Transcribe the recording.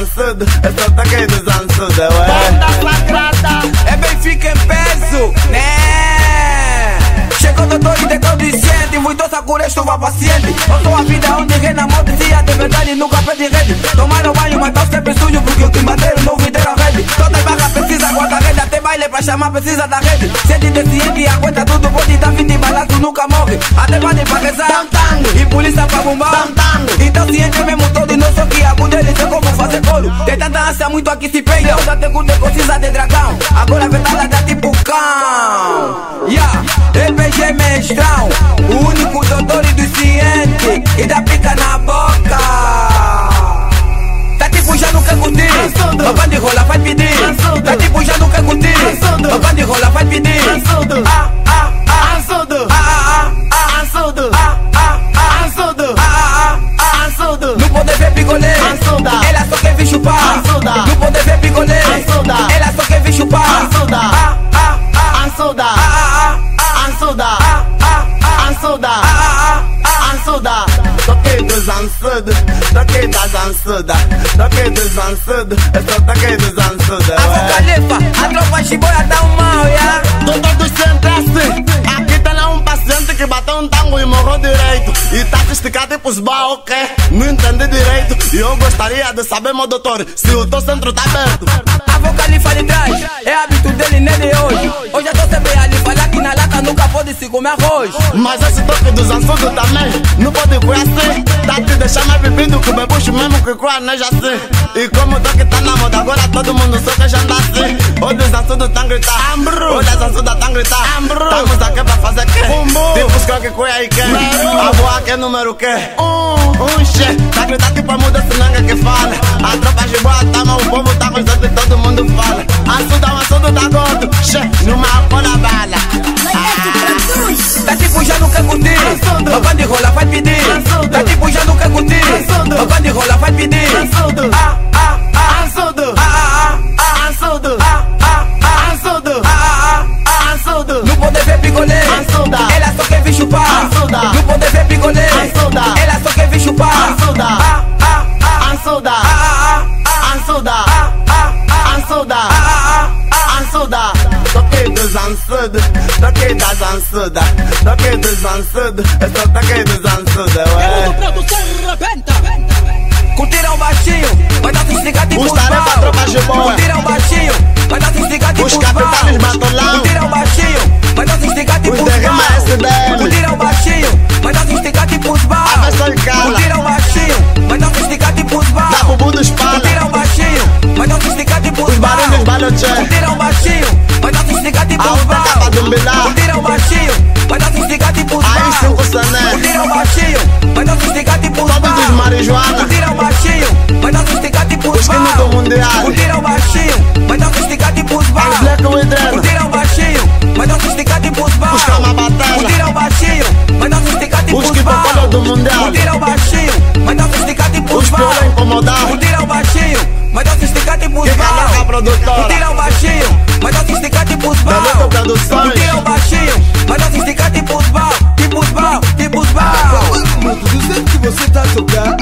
ansudos, eu sou toquei dos ansudos, ué. Banda sagrada. É Benfica em peso, né? Chegou o doutor e deitou dizendo Muito sakura, chuva paciente Eu sou a vida onde reina a morte Se é de verdade, nunca perde rede Tomaram banho, mas tá sempre sujo Porque o que bateram não videram a rede Toda vaga precisa guarda-rede Até baile pra chamar precisa da rede Sente deficiente aguenta tudo Pode dar 20 balaço, nunca morre Até vale pra rezar. E polícia tanta ânsia, muito aqui se peida Eu já tenho de precisa de dragão. Agora vem talada tipo cão. Yeah, RPG mestrão toquei das ansudas, toquei dos ansudos, eu sou toquei dos ansudos, A tropa chiboia tá um mal, yeah Doutor dos centros, aqui tem lá um paciente que bateu um tango e morreu direito. E tá esticado tipo os ok? Não entendi direito. E eu gostaria de saber, meu doutor, se o teu centro tá aberto. A vocalifa de trás, é hábito dele, nem de hoje Hoje eu tô sempre ali, falar que na lata nunca pode se comer arroz Mas esse toque dos ansudos também não pode conhecer. Te deixando mais bebido que o bebucho mesmo que crua, né? Já sei. E como o toque tá na moda, agora todo mundo só quer já andar assim. Hoje os ansudos tão gritando, hoje as ansudas tão gritando. Estamos aqui pra fazer quê? Tipo os que cuia aí quem? A boa que é número quê? Um, um che. Tá gritando tipo a muda sinanga que fala. A tropa de boa tá, mas o povo tá com e todo mundo fala. Ansuda, um ansudo tá gordo, che. Numa cola bala. Tá tipo já nunca curti toquei das ansudas, toquei dos ansudos, eu sou toquei dos ansudos, ué. Curtiram baixinho, vai dar desligar tipo calaca produtora, Curtiram baixinho, vai dar esticar tipo os Beleza Produções. Curtiram baixinho, vai dar esticar tipo os Tipo os tipo os jeito que você tá jogando